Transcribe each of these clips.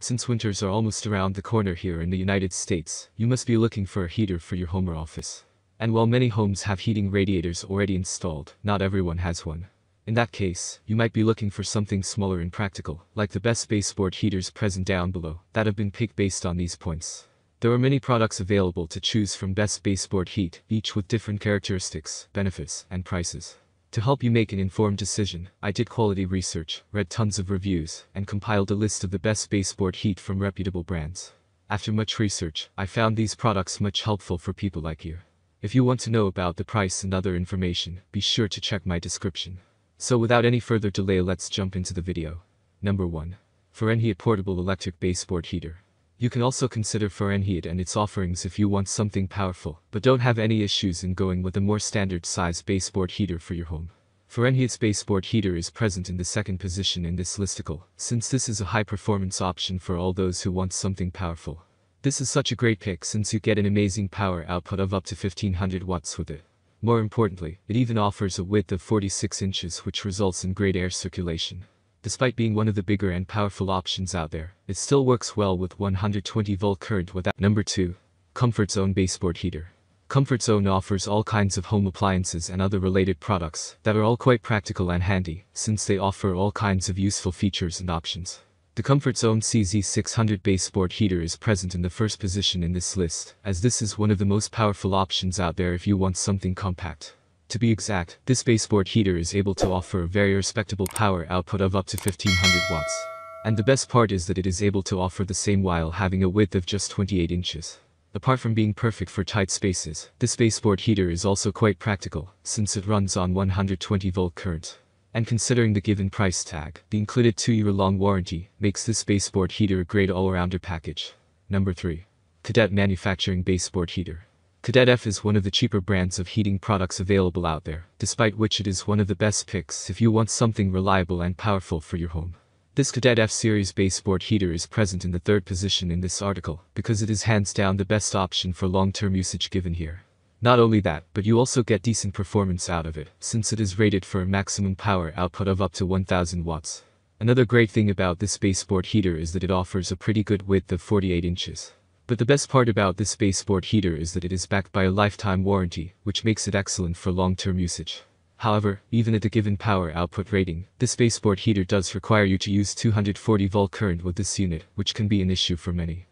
Since winters are almost around the corner here in the United States, you must be looking for a heater for your home or office. And while many homes have heating radiators already installed, not everyone has one. In that case, you might be looking for something smaller and practical, like the best baseboard heaters present down below, that have been picked based on these points. There are many products available to choose from best baseboard heat, each with different characteristics, benefits, and prices. To help you make an informed decision, I did quality research, read tons of reviews, and compiled a list of the best baseboard heat from reputable brands. After much research, I found these products much helpful for people like you. If you want to know about the price and other information, be sure to check my description. So without any further delay let's jump into the video. Number 1. Fahrenheat Portable Electric Baseboard Heater. You can also consider Fahrenheat and its offerings if you want something powerful, but don't have any issues in going with a more standard size baseboard heater for your home. Fahrenheat's baseboard heater is present in the second position in this listicle, since this is a high-performance option for all those who want something powerful. This is such a great pick since you get an amazing power output of up to 1500 watts with it. More importantly, it even offers a width of 46 inches which results in great air circulation. Despite being one of the bigger and powerful options out there, it still works well with 120 volt current without. Number 2. Comfort Zone Baseboard Heater. Comfort Zone offers all kinds of home appliances and other related products that are all quite practical and handy, since they offer all kinds of useful features and options. The Comfort Zone CZ600 baseboard heater is present in the first position in this list, as this is one of the most powerful options out there if you want something compact. To be exact, this baseboard heater is able to offer a very respectable power output of up to 1500 watts. And the best part is that it is able to offer the same while having a width of just 28 inches. Apart from being perfect for tight spaces, this baseboard heater is also quite practical, since it runs on 120 volt current. And considering the given price tag, the included 2-year-long warranty makes this baseboard heater a great all-rounder package. Number 3. Cadet Manufacturing Baseboard Heater. Cadet F is one of the cheaper brands of heating products available out there, despite which it is one of the best picks if you want something reliable and powerful for your home. This Cadet F series baseboard heater is present in the third position in this article, because it is hands down the best option for long-term usage given here. Not only that, but you also get decent performance out of it, since it is rated for a maximum power output of up to 1000 watts. Another great thing about this baseboard heater is that it offers a pretty good width of 48 inches. But the best part about this baseboard heater is that it is backed by a lifetime warranty, which makes it excellent for long-term usage. However, even at the given power output rating, this baseboard heater does require you to use 240 volt current with this unit, which can be an issue for many.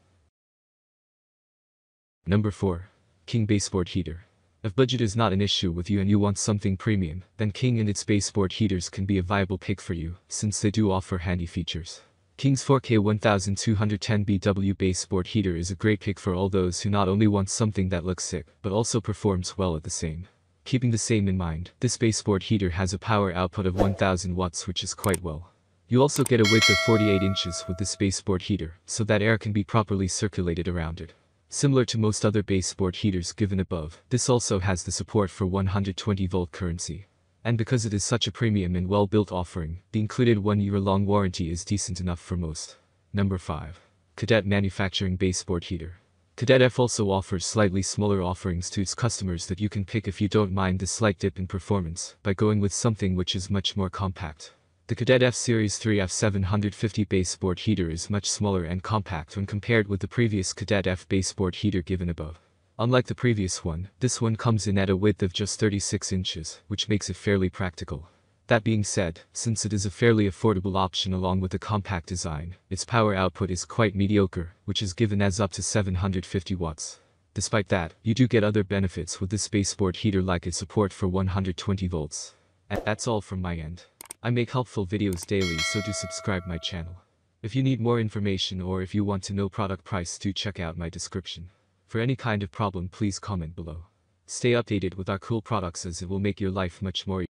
Number 4. King Baseboard Heater. If budget is not an issue with you and you want something premium, then King and its baseboard heaters can be a viable pick for you, since they do offer handy features. King's 4K 1210BW baseboard heater is a great pick for all those who not only want something that looks sick, but also performs well at the same. Keeping the same in mind, this baseboard heater has a power output of 1000 watts which is quite well. You also get a width of 48 inches with this baseboard heater, so that air can be properly circulated around it. Similar to most other baseboard heaters given above, this also has the support for 120 volt currency. And because it is such a premium and well-built offering, the included one-year-long warranty is decent enough for most. Number 5. Cadet Manufacturing Baseboard Heater. Cadet F also offers slightly smaller offerings to its customers that you can pick if you don't mind the slight dip in performance, by going with something which is much more compact. The Cadet F Series 3 F750 baseboard heater is much smaller and compact when compared with the previous Cadet F baseboard heater given above. Unlike the previous one, this one comes in at a width of just 36 inches, which makes it fairly practical. That being said, since it is a fairly affordable option along with a compact design, its power output is quite mediocre, which is given as up to 750 watts. Despite that, you do get other benefits with this baseboard heater like its support for 120 volts. And that's all from my end. I make helpful videos daily so do subscribe my channel. If you need more information or if you want to know product price do check out my description. For any kind of problem please comment below. Stay updated with our cool products as it will make your life much more